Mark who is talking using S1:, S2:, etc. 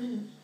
S1: Mm-hmm.